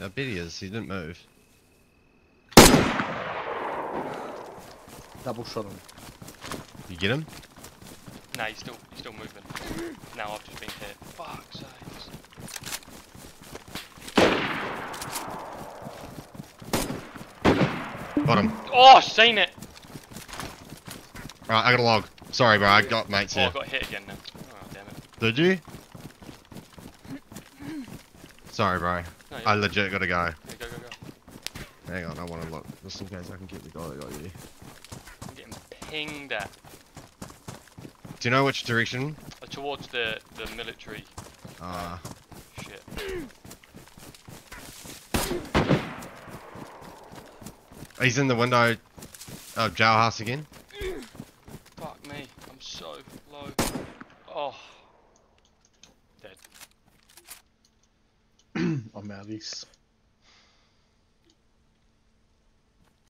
I bet he is. He didn't move. Double shot him. You get him? Nah, he's still he's still moving. Now I've just been hit. Fuck's sakes. Got him. Oh, seen it! Right, I got a log. Sorry, bro. I got mates Oh, I got hit again now. Oh, damn it. Did you? Sorry, bro. No, I legit gotta go. Yeah, go, go, go. Hang on, I wanna look. Just in case I can get the guy that got you. I'm getting pinged at. Do you know which direction? Uh, towards the, the military Uh, shit. he's in the window of jailhouse again. Fuck me. I'm so low. Oh. Out east.